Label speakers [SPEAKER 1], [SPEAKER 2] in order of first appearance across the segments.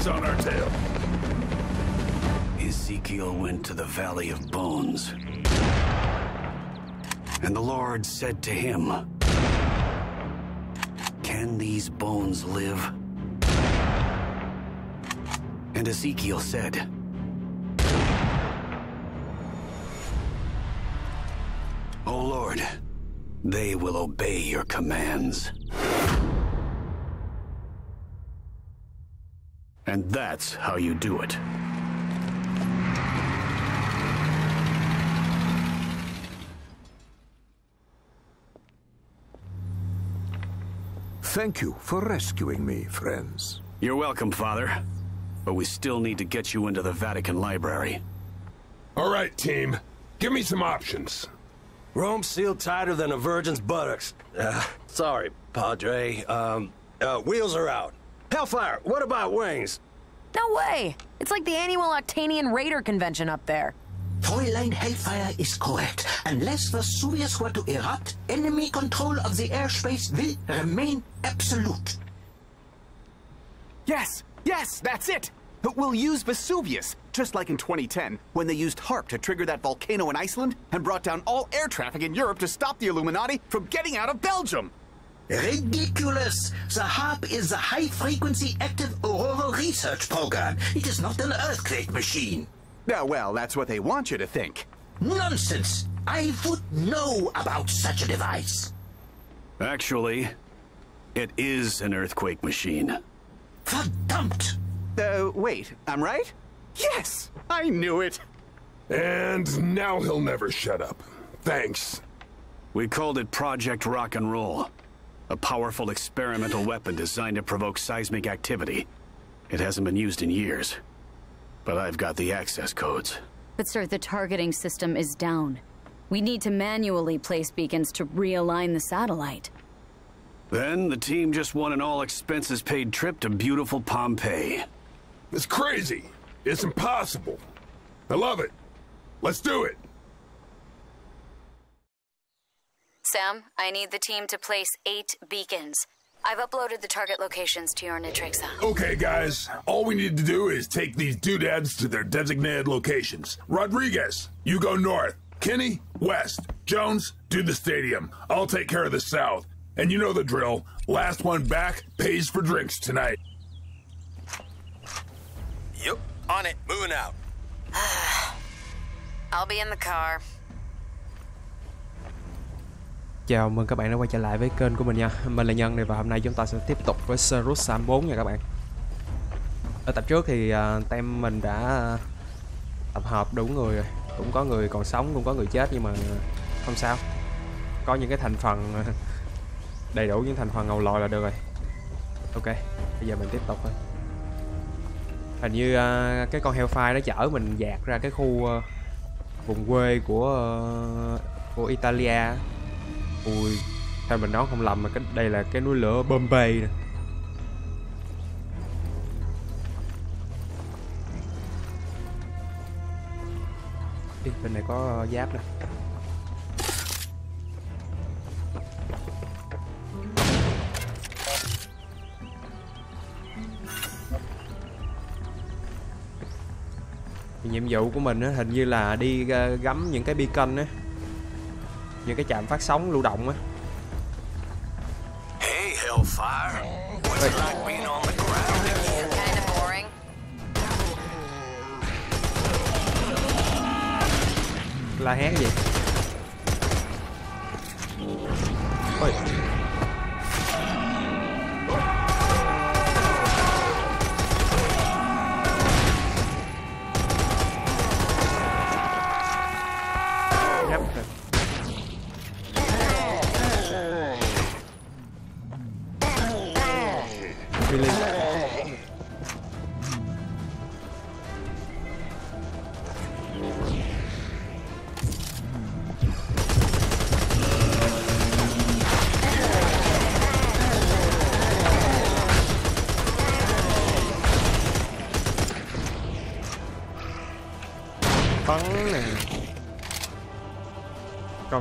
[SPEAKER 1] he's on our tail.
[SPEAKER 2] Ezekiel went to the Valley of Bones. And the Lord said to him, Can these bones live? And Ezekiel said, O Lord, they will obey your commands. And that's how you do it.
[SPEAKER 3] Thank you for rescuing me, friends.
[SPEAKER 2] You're welcome, Father. But we still need to get you into the Vatican Library.
[SPEAKER 1] All right, team. Give me some options.
[SPEAKER 4] Rome's sealed tighter than a virgin's buttocks. Uh, sorry, Padre. Um, uh, wheels are out. Hellfire, what about wings?
[SPEAKER 5] No way! It's like the annual Octanian Raider convention up there.
[SPEAKER 6] Fräulein Hellfire is correct. Unless Vesuvius were to erupt, enemy control of the airspace will remain absolute.
[SPEAKER 7] Yes, yes, that's it! But we'll use Vesuvius, just like in 2010, when they used HARP to trigger that volcano in Iceland and brought down all air traffic in Europe to stop the Illuminati from getting out of Belgium.
[SPEAKER 6] Ridiculous! The HARP is a high-frequency active auroral research program. It is not an earthquake machine.
[SPEAKER 7] Yeah, well, that's what they want you to think.
[SPEAKER 6] Nonsense! I would know about such a device.
[SPEAKER 2] Actually, it is an earthquake machine.
[SPEAKER 6] Verdammt!
[SPEAKER 7] Uh, wait, I'm right? Yes! I knew it!
[SPEAKER 1] And now he'll never shut up. Thanks.
[SPEAKER 2] We called it Project Rock and Roll. A powerful experimental weapon designed to provoke seismic activity. It hasn't been used in years. But I've got the access codes.
[SPEAKER 8] But sir, the targeting system is down. We need to manually place beacons to realign the satellite.
[SPEAKER 2] Then the team just won an all-expenses-paid trip to beautiful Pompeii.
[SPEAKER 1] It's crazy. It's impossible. I love it. Let's do it.
[SPEAKER 8] Sam, I need the team to place eight beacons. I've uploaded the target locations to your Nitrixa.
[SPEAKER 1] Okay, guys. All we need to do is take these doodads to their designated locations. Rodriguez, you go north. Kenny, west. Jones, do the stadium. I'll take care of the south. And you know the drill. Last one back pays for drinks tonight.
[SPEAKER 4] Yep, on it. Moving out.
[SPEAKER 5] I'll be in the car.
[SPEAKER 9] Chào mừng các bạn đã quay trở lại với kênh của mình nha. Mình là Nhân này và hôm nay chúng ta sẽ tiếp tục với Serut Sam 4 nha các bạn. Ở tập trước thì à, uh, tem mình đã tập hợp đủ người rồi. Cũng có người còn sống, cũng có người chết nhưng mà không sao. Có những cái thành phần à, đầy đủ những thành phần ngầu lòi là được rồi. Ok, bây giờ mình tiếp tục thôi. Hình như uh, cái con Hellfire nó chở mình dạt ra cái khu uh, vùng quê của uh, của Italia Ui, theo mình nói không lầm mà cái đây là cái núi lửa Bombay nè. Ê, bên này có giáp nè. Nhiệm vụ của mình á, hình như là đi uh, gắm những cái beacon á những cái trạm phát sóng lưu động á
[SPEAKER 2] Hey, Hellfire. What's it like being on the ground?
[SPEAKER 5] Kind of boring.
[SPEAKER 9] la hét gì ôi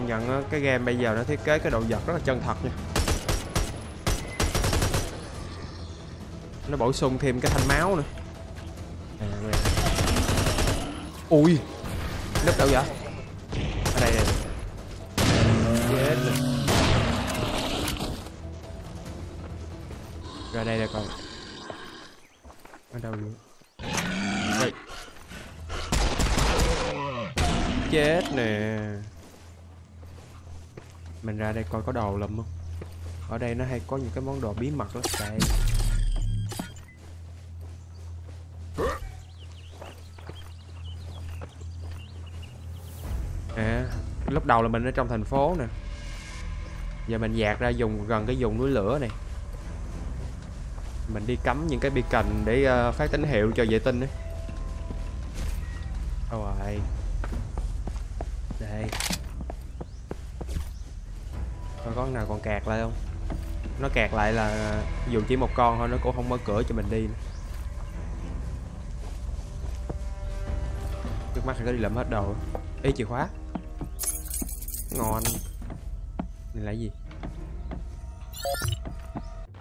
[SPEAKER 9] nhận ờ, cái game bây giờ nó thiết kế cái độ giật rất là chân thật nha. Nó bổ sung thêm cái thanh máu nữa. À, ui núp đâu vậy? Ở đây nè. Chết rồi. Đây là coi ra đây coi có đồ lắm không? Ở đây nó hay có những cái món đồ bí mật lắm đây à, lúc đầu là mình ở trong thành phố nè. Giờ mình dạt ra dùng gần cái vùng núi lửa này. Mình đi cắm những cái beacon để uh, phát tín hiệu cho vệ tinh ấy. Nó kẹt lại là dù chỉ một con thôi nó cũng không mở cửa cho mình đi. Nữa. trước mắt thì có đi làm hết đồ. Ý chìa khóa. Ngon. Này là gì?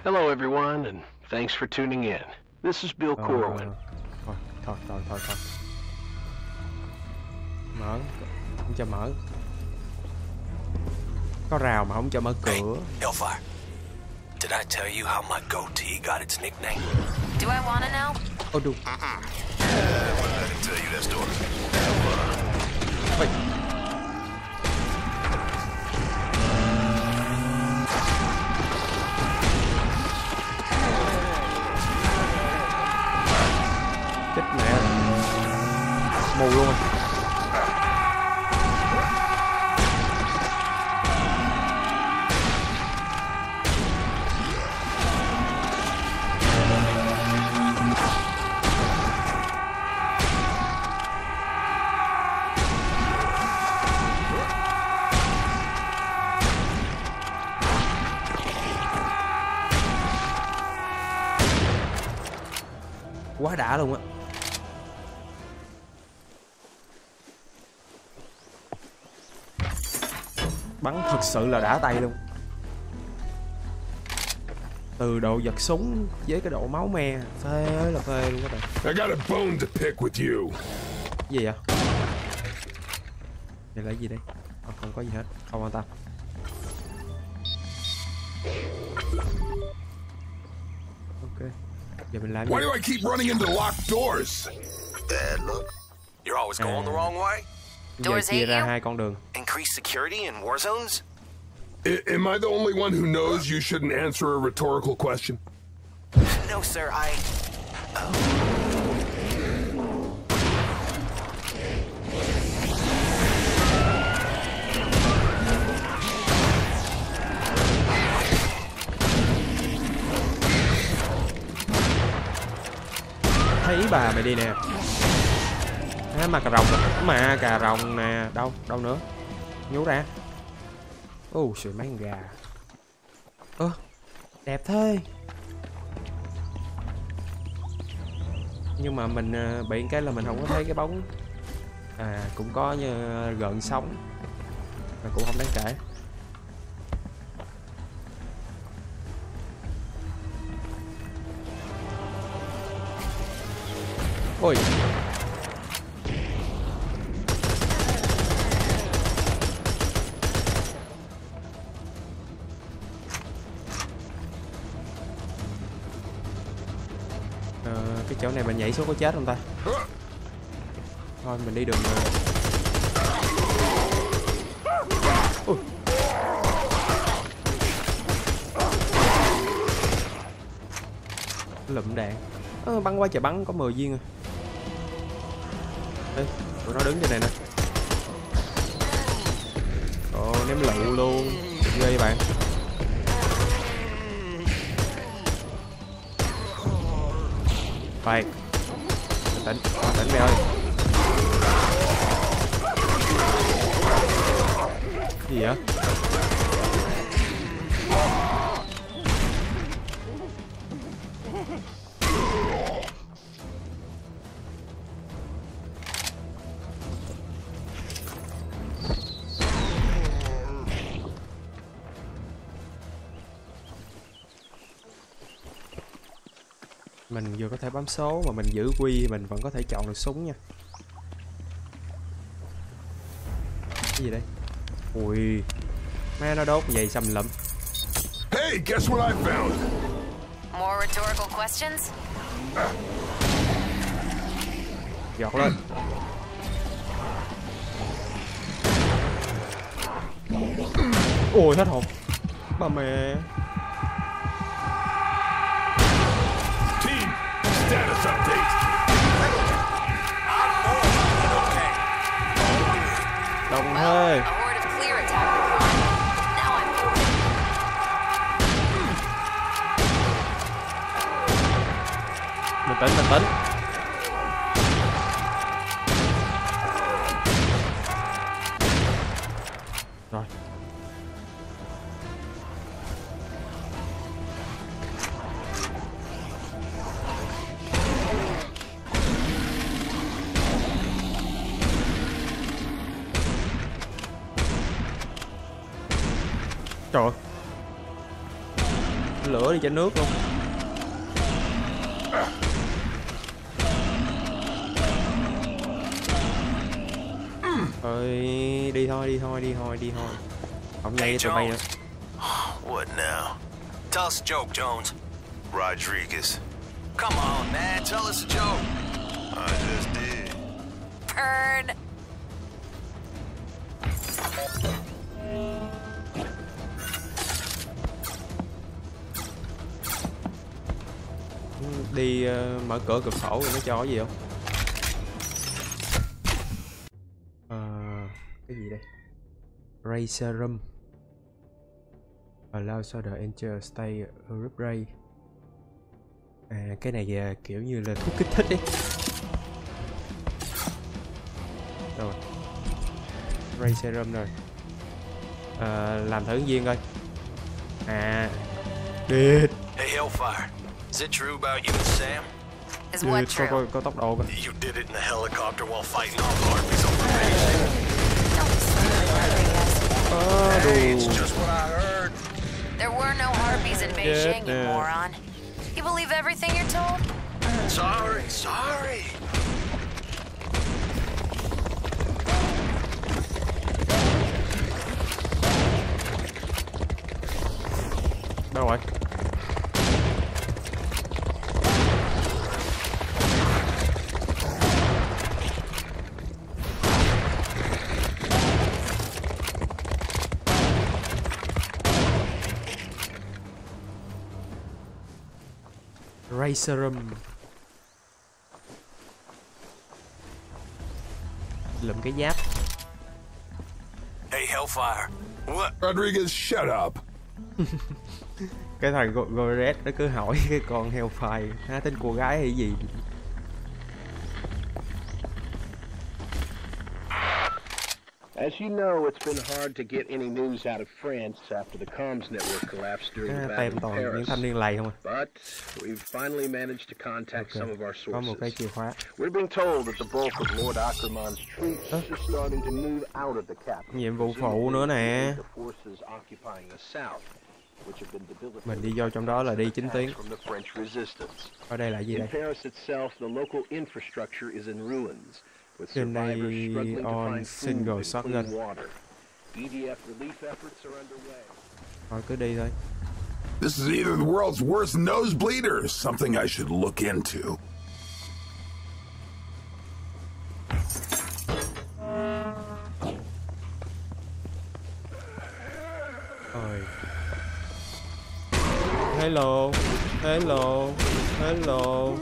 [SPEAKER 10] Hello, everyone, and thanks for tuning in. This is Bill
[SPEAKER 9] Ờ,
[SPEAKER 10] Corwin.
[SPEAKER 9] thôi thôi thôi thôi thôi. Mở không cho mở. Có rào mà không cho mở cửa.
[SPEAKER 11] Hellfire, did I tell you how my goatee got its nickname?
[SPEAKER 8] Do I want to know?
[SPEAKER 9] Oh, ô đù
[SPEAKER 11] I didn't tell you that story.
[SPEAKER 9] Ôi. Đã luôn á. Bắn thật sự là đã tay luôn. Từ độ giật súng với cái độ máu me phê ơi là phê luôn các bạn.
[SPEAKER 1] I got a bone to pick with you.
[SPEAKER 9] gì vậy? Đây là gì đây? Ờ, không có gì hết. Không quan tâm
[SPEAKER 1] Why do I keep running into locked doors?
[SPEAKER 11] Bad luck. You're always going the wrong way?
[SPEAKER 8] Doors
[SPEAKER 9] chia
[SPEAKER 8] hate
[SPEAKER 9] ra
[SPEAKER 8] you?
[SPEAKER 9] hai con đường
[SPEAKER 11] Increased security in war zones?
[SPEAKER 1] I- am I the only one who knows you shouldn't answer a rhetorical question?
[SPEAKER 11] No, sir, I. Oh.
[SPEAKER 9] Thấy bà mày đi nè. À, mà cà rồng nè. Mà cà rồng nè. Đâu đâu nữa? Nhú ra. Ô sườn mấy con gà. Ơ đẹp thế. Nhưng mà mình ờ, bị cái là mình không có thấy cái bóng. À cũng có như ờ, gợn sóng. Mà cũng không đáng kể. Ôi. Ờ, cái chỗ này mình nhảy xuống có chết không ta? Thôi mình đi đường ờ, lụm đạn. À, bắn qua trời bắn có 10 viên rồi tụi nó đứng trên này nè. Ồ, ném lựu luôn. Ghê bạn. Khoan Bình tĩnh, bình tĩnh mày ơi. Cái gì vậy? Mình vừa có thể bấm số mà mình giữ quy thì mình vẫn có thể chọn được súng nha. Cái gì đây? Ui má nó đốt vậy xăm lụm
[SPEAKER 1] Hey, guess what I found?
[SPEAKER 8] More rhetorical questions?
[SPEAKER 9] giọt lên. Ôi hết hồn. Bà mẹ
[SPEAKER 1] status update.
[SPEAKER 9] đông thế
[SPEAKER 8] A horde
[SPEAKER 9] trời ơi. lửa đi trên nước luôn ơi đi thôi đi thôi đi thôi đi thôi không nhây
[SPEAKER 11] Hey,
[SPEAKER 9] tụi bay nữa.
[SPEAKER 11] What now? Tell us a joke, Jones.
[SPEAKER 12] Rodriguez.
[SPEAKER 11] Come on, man. Tell us a joke.
[SPEAKER 12] I just did.
[SPEAKER 8] Burn.
[SPEAKER 9] Đi uh, mở cửa cửa sổ rồi nó cho cái gì không? Uh, cái gì đây? Racer Room Allow Soda Enter Stay Europe Ray. À cái này ờ, kiểu như là thuốc kích thích ấy. Rồi. Ray Serum rồi. À, Làm thử viên coi. À. Điệt
[SPEAKER 11] Hey, Hellfire. Is it true about you and Sam?
[SPEAKER 8] Is
[SPEAKER 9] Điệt
[SPEAKER 8] what
[SPEAKER 9] có,
[SPEAKER 8] true?
[SPEAKER 9] có, có tốc độ kìa
[SPEAKER 11] You did it in a helicopter while fighting off harpies over base.
[SPEAKER 8] Don't be silly,
[SPEAKER 11] Hey, it's just what I heard.
[SPEAKER 8] There were no harpies in Beijing, you moron. You believe everything you're told?
[SPEAKER 11] Sorry, sorry.
[SPEAKER 9] đâu rồi Racerum lượm cái giáp
[SPEAKER 11] Hey, Hellfire. What?
[SPEAKER 1] Rodriguez, shut up.
[SPEAKER 9] cái thằng Go- Goret nó cứ hỏi cái con Hellfire nó tên cô gái hay gì
[SPEAKER 10] As you know, it's been hard to get any news out of France after the comms network collapsed during the
[SPEAKER 9] eh,
[SPEAKER 10] battle
[SPEAKER 9] tem
[SPEAKER 10] in Paris.
[SPEAKER 9] thanh niên lầy không à
[SPEAKER 10] But we've finally managed to contact some of our
[SPEAKER 9] có một cái
[SPEAKER 10] sources. We're being told that the bulk of Lord Ackerman's troops are starting to move out of the capital.
[SPEAKER 9] nhiệm vụ phụ nữa nè
[SPEAKER 10] The forces occupying the south, which have been debilitated
[SPEAKER 9] mình đi vô trong đó là đi chính tiến
[SPEAKER 10] from the French resistance.
[SPEAKER 9] ở đây là gì
[SPEAKER 10] In
[SPEAKER 9] đây
[SPEAKER 10] Paris itself, the local infrastructure is in ruins, with
[SPEAKER 9] Trên đây
[SPEAKER 10] survivors struggling to
[SPEAKER 9] on
[SPEAKER 10] find food
[SPEAKER 9] single
[SPEAKER 10] and
[SPEAKER 9] shotgun.
[SPEAKER 10] clean water. EDF relief efforts are underway.
[SPEAKER 9] thôi cứ đi thôi
[SPEAKER 1] This is either the world's worst nosebleed or something I should look into.
[SPEAKER 9] Ôi. Hello. Hello. Hello.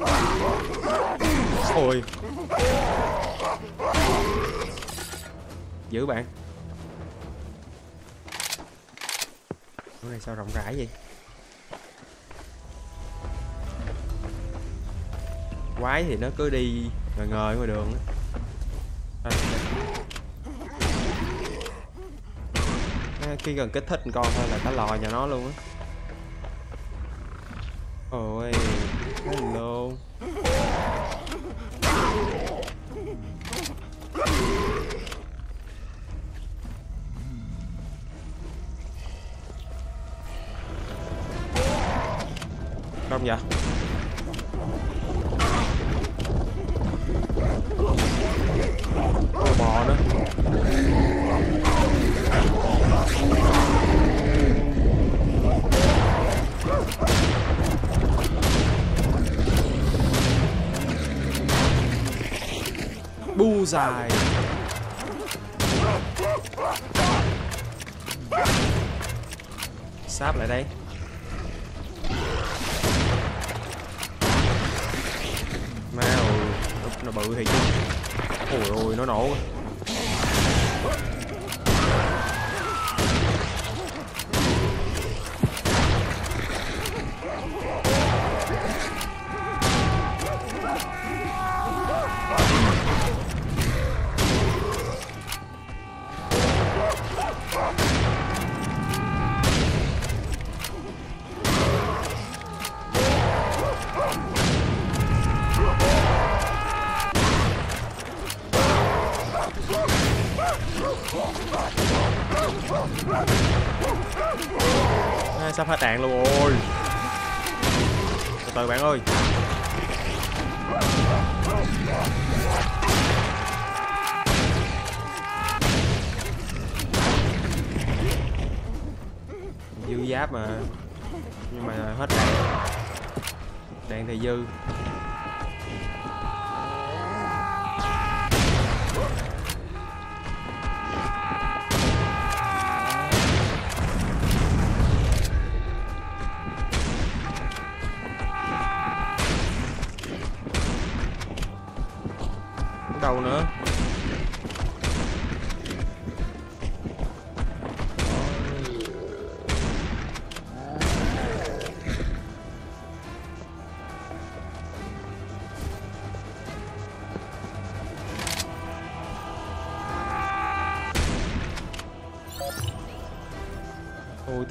[SPEAKER 9] Ôi. Giữ bạn. Chỗ này sao rộng rãi vậy? Quái thì nó cứ đi ngời ngời ngoài đường á. À, À, khi gần kích thích con thôi là cả lò nhà nó luôn á ôi hello không vậy? Bò nữa. Bu dài. Sáp lại đây. Nó, bự thì chứ. Ôi ôi nó nổ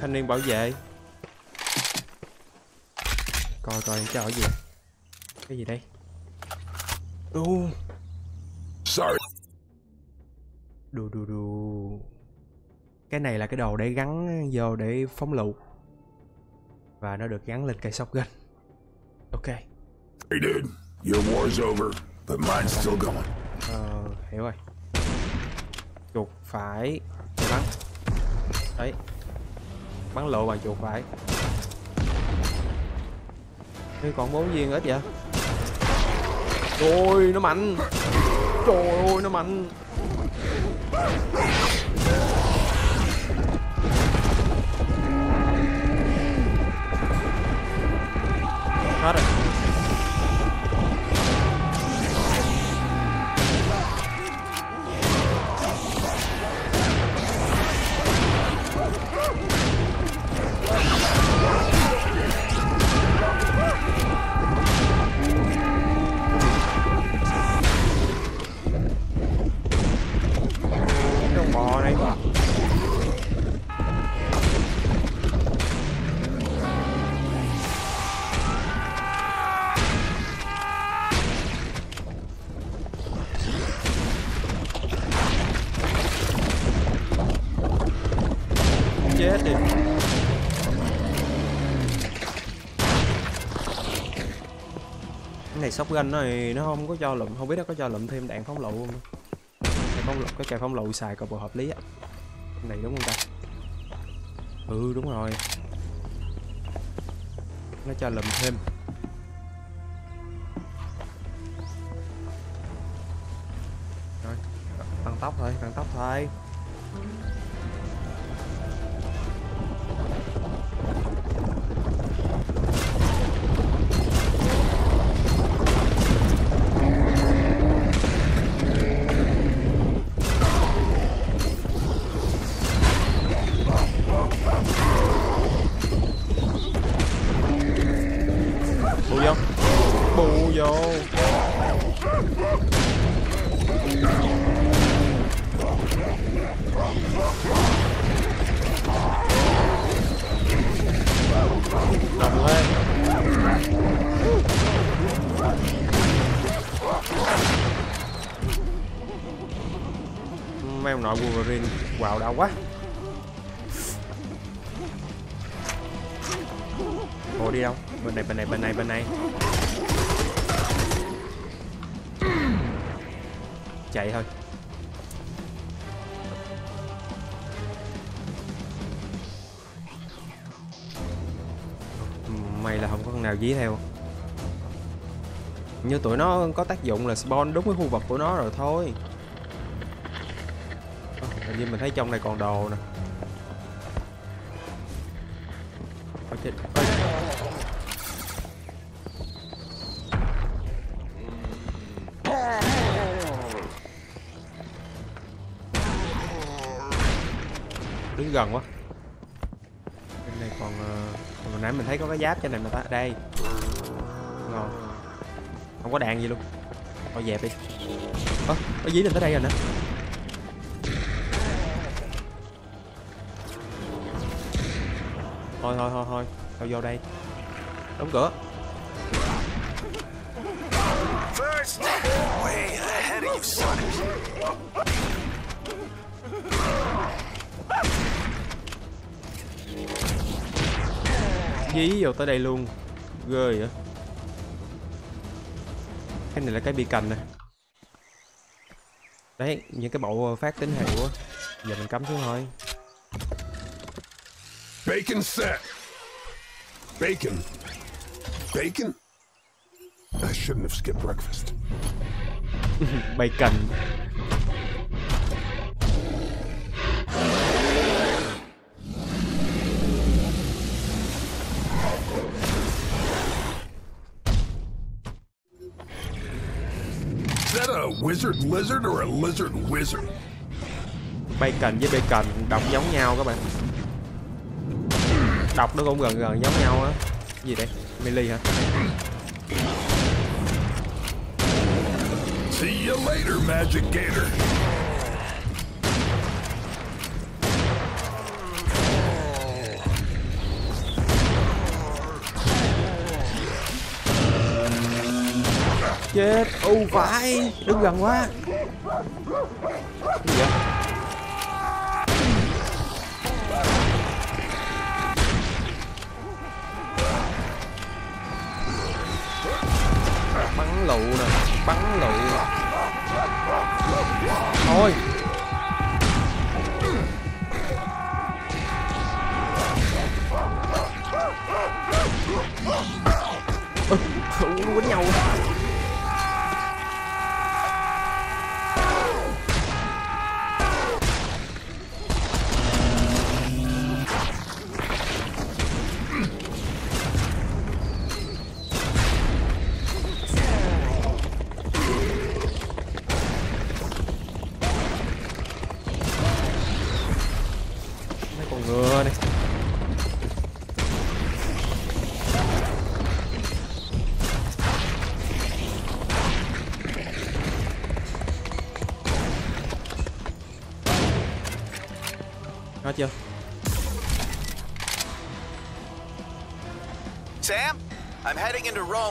[SPEAKER 9] thanh niên bảo vệ. Coi coi cái ở gì? Cái gì đây? Đu.
[SPEAKER 1] Sorry.
[SPEAKER 9] đù đù đù cái này là cái đầu để gắn vô để phóng lựu. Và nó được gắn lên cây shotgun ok.
[SPEAKER 1] Hey, dude. Your war's over, but mine's still going.
[SPEAKER 9] ờ hiểu rồi. Chuột phải. Bắn. Đấy bắn lộ bằng chuột phải. Thế còn bốn viên ít vậy Ôi, nó mạnh. Trời ơi, nó mạnh. Hết rồi. Cái này nó không có cho lụm, không biết nó có cho lụm thêm đạn phóng lựu không cái phóng lựu, cái kèo phóng lựu xài còn bộ hợp lý á. Này đúng không ta? Ừ đúng rồi. Nó cho lụm thêm. Rồi, tăng tốc thôi, tăng tốc thôi. Wolverine. Wow đau quá. Ủa đi đâu? Bên này, bên này, bên này, bên này. Chạy thôi. May là không có con nào dí theo. Như tụi nó có tác dụng là spawn đúng cái khu vực của nó rồi thôi hình như mình thấy trong này còn đồ nè. Ôi, chết. Ôi. đứng gần quá. Bên này ờ, còn hồi nãy mình thấy có cái giáp trên này mà ta, đây. Ngon. Không có đạn gì luôn. Thôi dẹp đi. Ơ có dí lên tới đây rồi nè. Thôi thôi thôi thôi. Tao vô đây. Đóng cửa. Dí vô tới đây luôn. Ghê vậy. Cái này là cái beacon nè. Đấy những cái bộ phát tín hiệu á. Giờ mình cắm xuống thôi
[SPEAKER 1] Bacon set. Bacon. Bacon? I shouldn't have skipped breakfast.
[SPEAKER 9] bacon
[SPEAKER 1] Is that a wizard lizard or a lizard wizard?
[SPEAKER 9] bacon với bacon đọc giống nhau các bạn đọc nó cũng gần gần giống nhau á. Gì đây? Mili hả?
[SPEAKER 1] See you later, Magic Gator.
[SPEAKER 9] chết u phải đứng gần quá lụ nè bắn lụ thôi. Ơ, quýnh nhau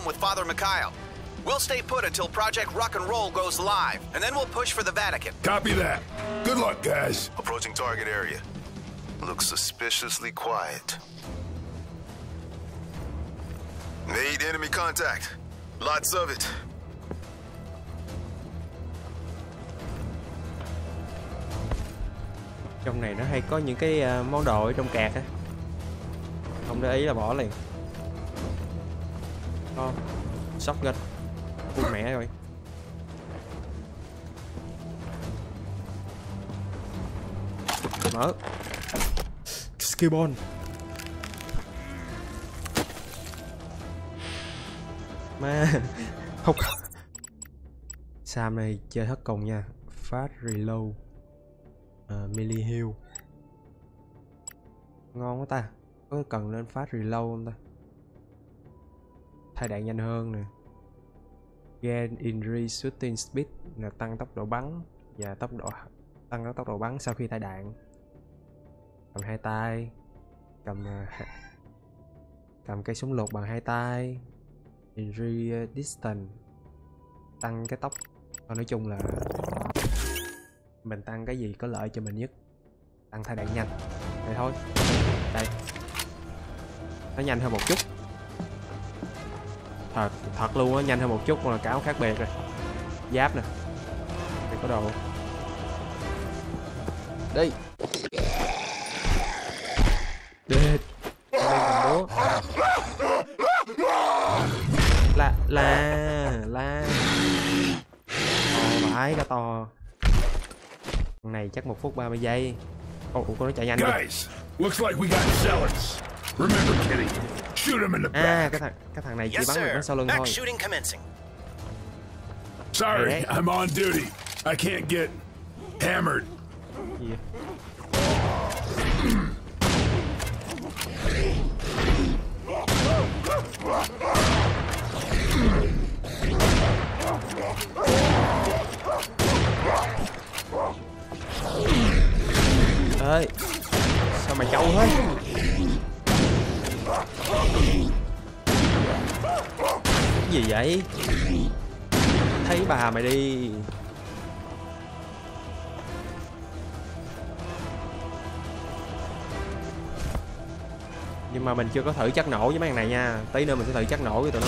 [SPEAKER 7] into with Father Mikhail. We'll stay put until Project Rock and Roll goes live, and then we'll push for the Vatican.
[SPEAKER 1] Copy that. Good luck, guys.
[SPEAKER 12] Approaching target area. Looks suspiciously quiet. Made enemy contact. Lots of it.
[SPEAKER 9] trong này nó hay có những cái món đồ ở trong kẹt á không để ý là bỏ liền Có shotgun Ui mẹ rồi. Mở. Skibon, Ma. Không Sam này chơi thất cùng nha. Fast reload. Ờ, uh, Millie Hill Ngon quá ta. Có cần lên fast reload không ta? Thay đạn nhanh hơn nè. Gain Injury Shooting Speed là tăng tốc độ bắn và tốc độ tăng tốc độ bắn sau khi thay đạn. Cầm hai tay, cầm ờ, cầm cây súng lục bằng hai tay. Injury Distance tăng cái tốc ờ, nói chung là mình tăng cái gì có lợi cho mình nhất. Tăng thay đạn nhanh. Vậy thôi. Đây. Nó nhanh hơn một chút thật thật luôn á nhanh hơn một chút là cáo khác biệt rồi. Giáp nè. Đây có đồ đi. Còn búa. La la. La vãi cả to. Con này chắc một phút 30 giây. Ồ, oh, con nó chạy nhanh
[SPEAKER 1] Guys, looks like we got zealots. Remember, Kitty,
[SPEAKER 9] À, cái thằng cái thằng này chỉ bắn mình sau lưng thôi.
[SPEAKER 1] Sorry, I'm on duty. I can't get hammered.
[SPEAKER 9] Yeah. ơi sao mà trâu thế vậy? Thấy bà mày đi. Nhưng mà mình chưa có thử chắc nổ với mấy thằng này nha. Tí nữa mình sẽ thử chắc nổ với tụi nó.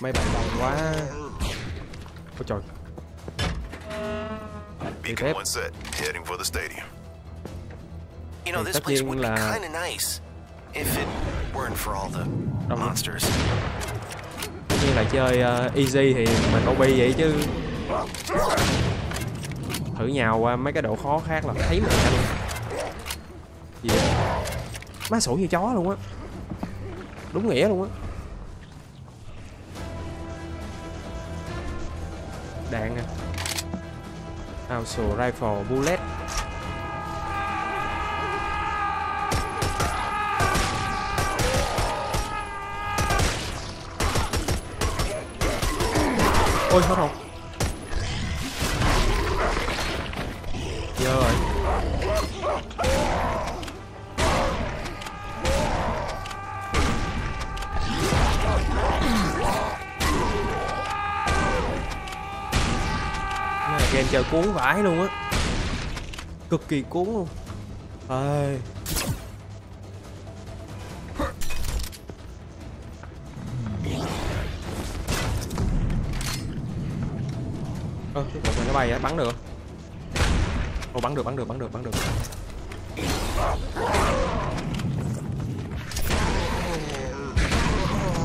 [SPEAKER 9] mấy bạn đông quá. Ôi trời.
[SPEAKER 12] Beacon one set, heading for the stadium.
[SPEAKER 11] You know,
[SPEAKER 9] Thì
[SPEAKER 11] this place would be
[SPEAKER 9] là-
[SPEAKER 11] kind of nice if it weren't for all the monsters.
[SPEAKER 9] nhiên là chơi ờ, easy thì mình OB vậy chứ. Thử nhào qua mấy cái độ khó khác là thấy mình luôn gì vậy? Má sủi như chó luôn á. Đúng nghĩa luôn á đạn à. nè also rifle bullet. Ôi hết không cuốn vãi luôn á. Cực kỳ cuốn luôn. Ơi ơ, cái cục này nó bay á bắn được ồ, bắn được bắn được bắn được bắn được.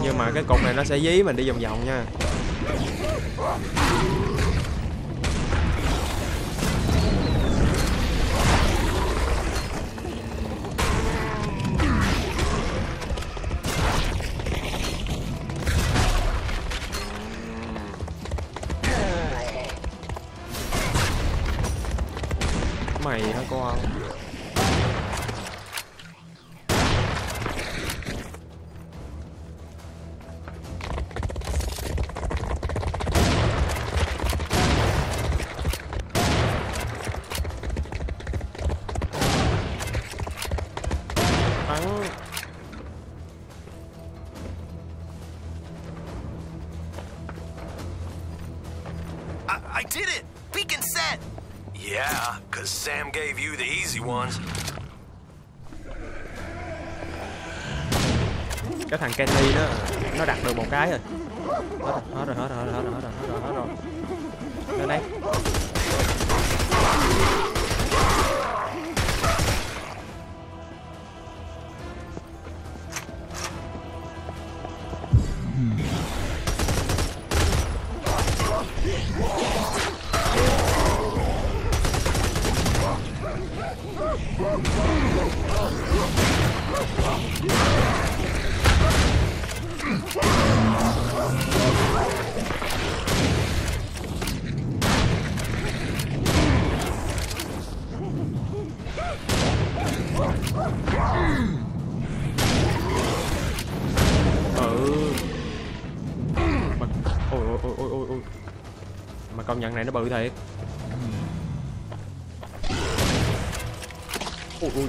[SPEAKER 9] Nhưng mà cái cục này nó sẽ dí mình đi vòng vòng nha. Mày hả con? Kenny đó. Nó đặt được một cái rồi. Hết rồi hết rồi hết rồi hết rồi hết rồi hết rồi hết rồi, hết rồi. lên đây. Công nhận này nó bự thiệt ui ui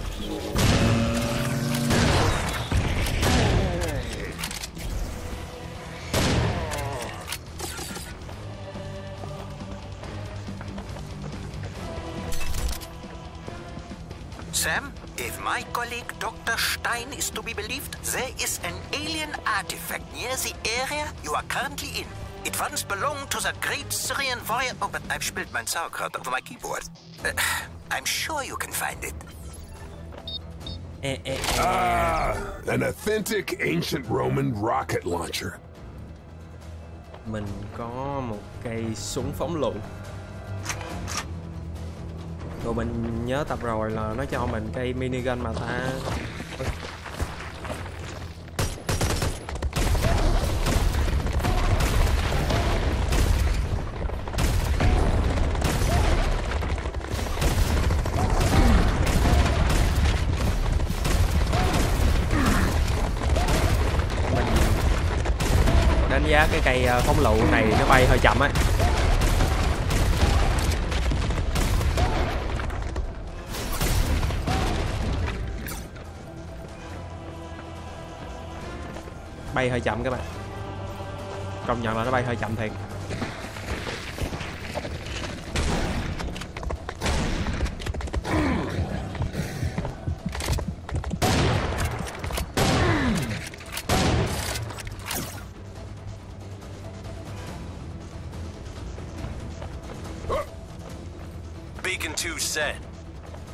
[SPEAKER 6] Sam, if my colleague Dr. Stein is to be believed, there is an alien artifact near the area you are currently in. It once belonged to the great Syrian warrior. Oh, but I've spilled my sauerkraut over my keyboard. Uh, I'm sure you can find it.
[SPEAKER 1] Ah, an authentic ancient Roman rocket launcher.
[SPEAKER 9] mình có một cây súng phóng lựu tụi mình nhớ tập rồi là nó cho mình cây minigun mà ta cây à, phóng lựu này nó bay hơi chậm á bay hơi chậm các bạn. Công nhận là nó bay hơi chậm thiệt.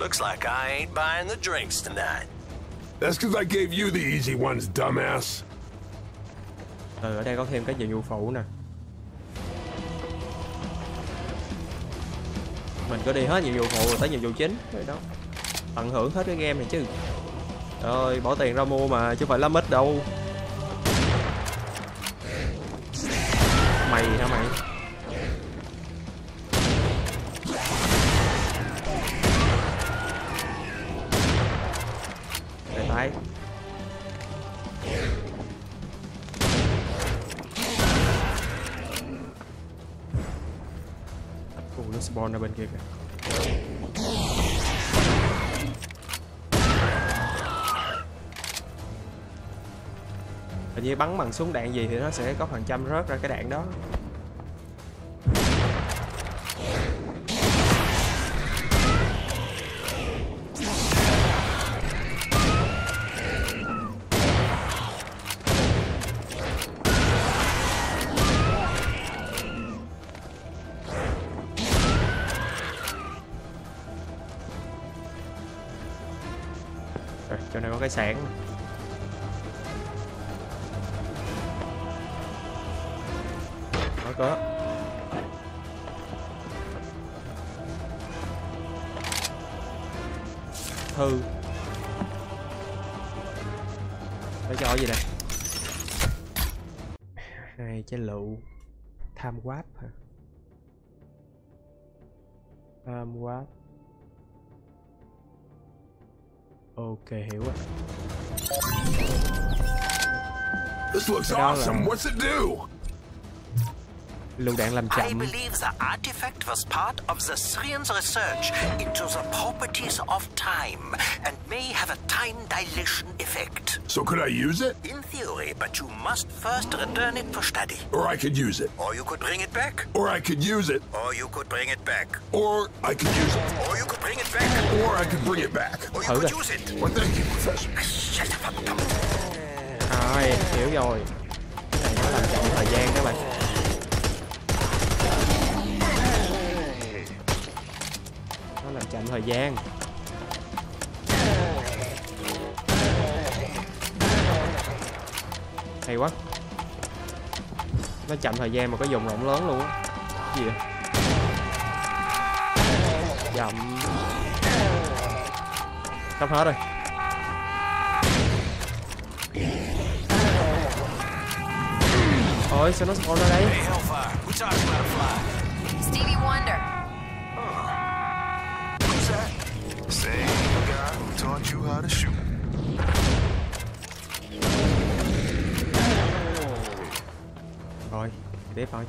[SPEAKER 11] Looks like I ain't buying the drinks tonight.
[SPEAKER 1] That's because I gave you the easy ones, dumbass.
[SPEAKER 9] ừ, ở đây có thêm cái nhiệm vụ phụ nè. Mình có đi hết nhiệm vụ phụ rồi tới nhiệm vụ chính. Vậy đó. Tận hưởng hết cái game này chứ. Rồi bỏ tiền ra mua mà chứ phải lá mít đâu. Mày hả mày Hình như bắn bằng súng đạn gì thì nó sẽ có phần trăm rớt ra cái đạn đó. Tham quáp Ok hiểu rồi
[SPEAKER 1] This looks
[SPEAKER 9] Cái đó là-
[SPEAKER 1] awesome. What's it do?
[SPEAKER 9] Lựu đạn làm
[SPEAKER 6] I
[SPEAKER 9] chậm
[SPEAKER 6] believe the artifact was part of the Syrians' research into the properties of time and may have a time dilation effect.
[SPEAKER 1] So could I use it?
[SPEAKER 6] In theory, but you must first return it for study.
[SPEAKER 1] Or I could use it.
[SPEAKER 6] Or you could bring it back.
[SPEAKER 1] Or I could use it.
[SPEAKER 6] Or you could bring it back.
[SPEAKER 1] Or I could use it.
[SPEAKER 6] Or you could bring it back.
[SPEAKER 1] Or I could bring it back.
[SPEAKER 6] Or you
[SPEAKER 9] Thử
[SPEAKER 6] could
[SPEAKER 9] rồi.
[SPEAKER 6] use it.
[SPEAKER 1] Well, thank you, Professor.
[SPEAKER 6] Ah, shut the fuck up.
[SPEAKER 9] Rồi, hiểu rồi Cái này nó làm chậm thời gian các bạn Nó làm chậm thời gian. Hay quá. Nó chậm thời gian mà có dùng rộng lớn luôn á. Gì vậy? Chậm Sắp hết rồi. Ôi sao nó spawn ra đây.
[SPEAKER 12] You how to shoot.
[SPEAKER 9] Rồi, tiếp thôi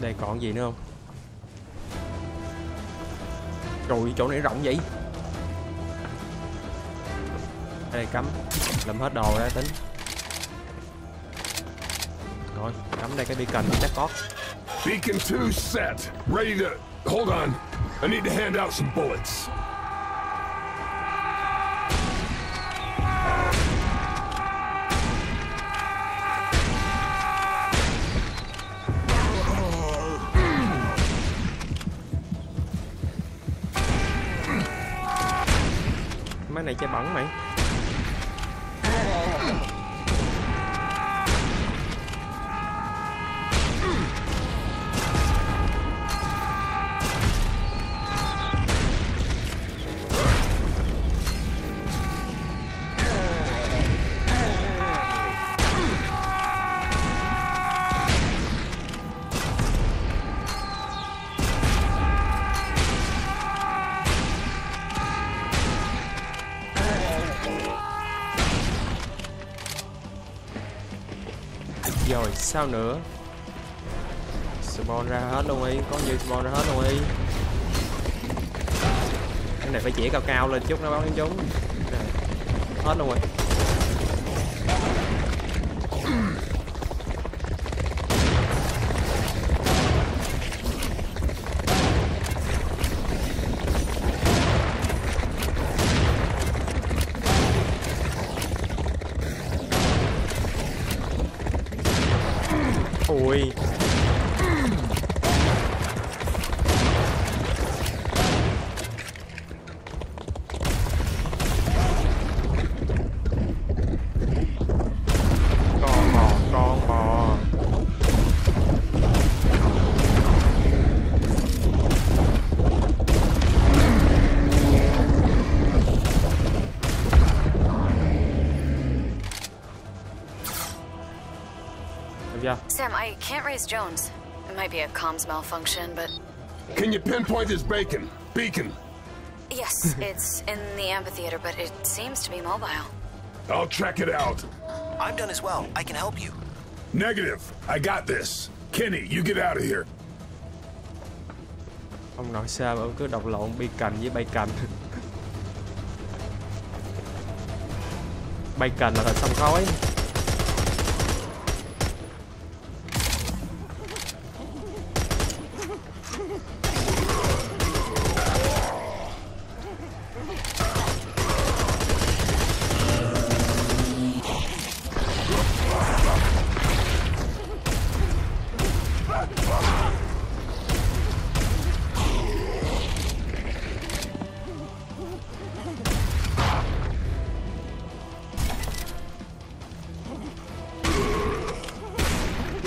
[SPEAKER 9] đây còn gì nữa không trời chỗ này rộng vậy đây cắm lượm hết đồ ra tính rồi cắm đây cái beacon chắc có
[SPEAKER 1] Beacon 2 set. Ready to. Hold on. I need to hand out some bullets.
[SPEAKER 9] Chơi bóng mày. Sao nữa? Spawn ra hết luôn đi, có nhiều spawn ra hết luôn đi. Cái này phải chỉ cao cao lên chút nó bắn chúng. Hết luôn rồi.
[SPEAKER 8] Sam, I can't raise Jones. It might be a comms malfunction, but
[SPEAKER 1] Can you pinpoint this bacon? Beacon.
[SPEAKER 8] yes, it's in the amphitheater, but it seems to be mobile.
[SPEAKER 1] I'll check it out.
[SPEAKER 6] I'm done as well. I can help you.
[SPEAKER 1] Negative. I got this. Kenny, you get out of here.
[SPEAKER 9] Ông nội sao mà ông cứ đọc lộn bi cành với bay cành Bay cành là thành sông khói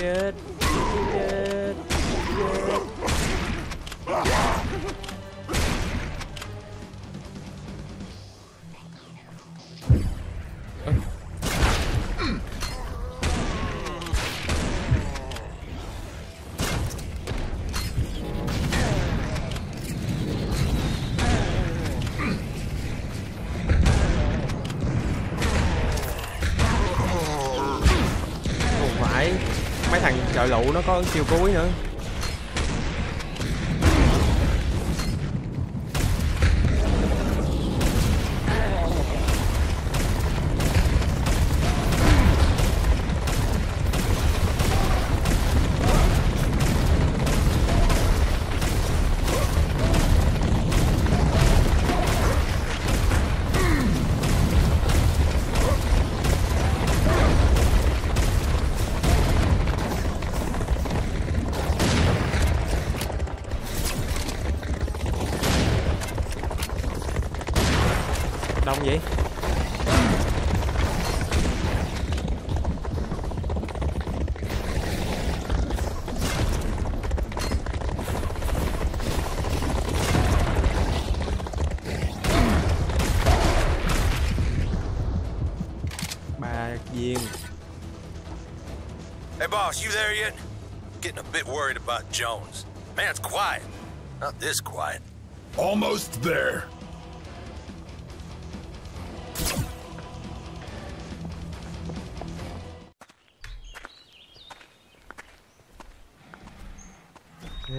[SPEAKER 9] chết con lụ chiều cuối nữa.
[SPEAKER 11] Boss, you there yet? Getting a bit worried about Jones. Man, it's quiet. Not this quiet.
[SPEAKER 1] Almost there.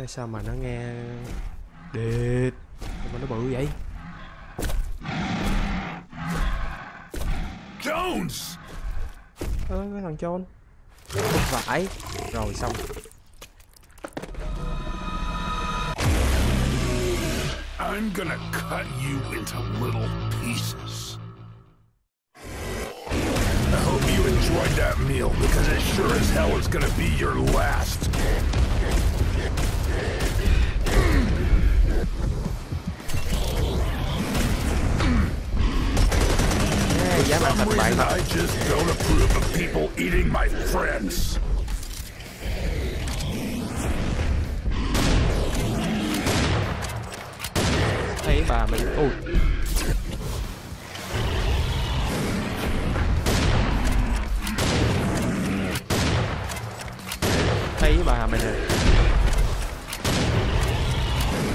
[SPEAKER 9] Sao mà nó nghe đệt sao mà nó bự vậy
[SPEAKER 1] Jones!
[SPEAKER 9] ơ cái thằng John vải rồi xong
[SPEAKER 1] I'm gonna cut you into little pieces. I hope you enjoyed that meal because it sure as hell is gonna be your last. For some reason, I just don't approve of people eating my friends.
[SPEAKER 9] thấy bà mình ui thấy bà mình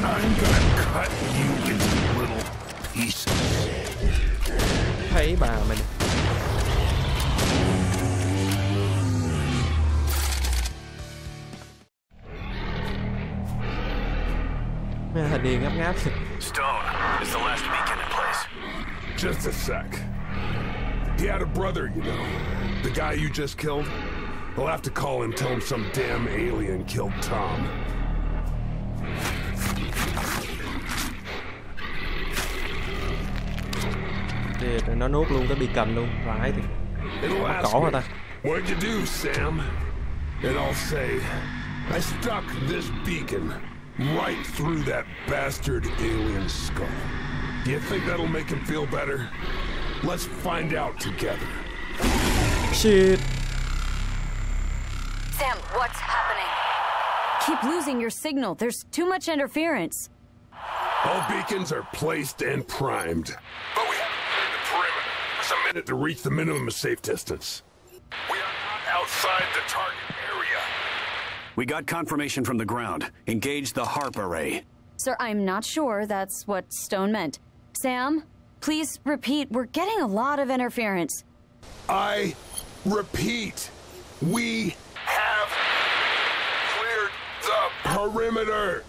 [SPEAKER 1] I'm gonna cut you into little pieces.
[SPEAKER 9] Thấy bà mình hình điền ngáp ngáp
[SPEAKER 2] Stone, is the last beacon in place?
[SPEAKER 1] Just a sec. He had a brother, you know. The guy you just killed. We'll have to call him, tell him some damn alien killed Tom.
[SPEAKER 9] Thì nó nuốt luôn cái beacon luôn vãi thì
[SPEAKER 1] It'll
[SPEAKER 9] cổ hả ta
[SPEAKER 1] What'd you do, Sam? And I'll say, I stuck this beacon right through that bastard alien skull. Do you think that'll make him feel better? Let's find out together.
[SPEAKER 9] shit
[SPEAKER 8] Sam, what's happening?
[SPEAKER 5] Keep losing your signal. There's too much interference.
[SPEAKER 1] All beacons are placed and primed. But we haven't cleared the perimeter. There's a minute to reach the minimum safe distance. We are not outside the target area.
[SPEAKER 2] We got confirmation from the ground. Engage the HARP array.
[SPEAKER 5] Sir, I'm not sure that's what Stone meant. Sam, please repeat. We're getting a lot of interference.
[SPEAKER 1] I repeat, we have cleared the perimeter.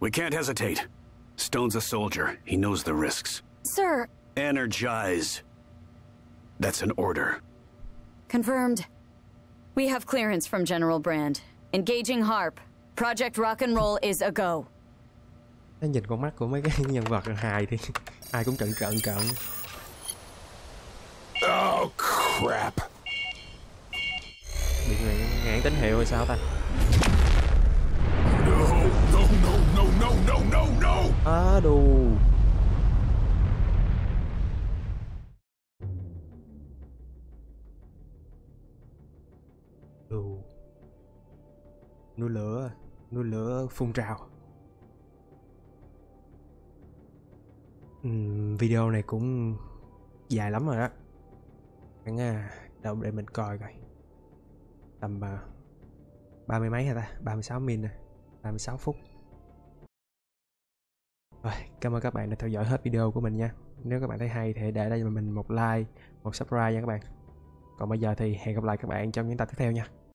[SPEAKER 2] We can't hesitate. Stone's a soldier. He knows the risks.
[SPEAKER 5] Sir,
[SPEAKER 2] Energize. That's an order.
[SPEAKER 5] confirmed. We have clearance from General Brand. Engaging HARP. Project Rock and Roll is a go.
[SPEAKER 9] Nó nhìn con mắt của mấy cái nhân vật hài thì ai cũng trận trận trận
[SPEAKER 1] Oh, crap.
[SPEAKER 9] bị ngạn, ngạn tín hiệu hay sao ta
[SPEAKER 1] No, no, no, no, no, no, no, no.
[SPEAKER 9] á đù đù núi lửa núi lửa phun trào. Video này cũng dài lắm rồi đó. Khoảng à, đâu để mình coi coi. Tầm à, ba mươi mấy hả ta? 36 min nè 36 phút. Rồi, cảm ơn các bạn đã theo dõi hết video của mình nha. Nếu các bạn thấy hay thì hãy để đây cho mình một like, một subscribe nha các bạn. Còn bây giờ thì hẹn gặp lại các bạn trong những tập tiếp theo nha.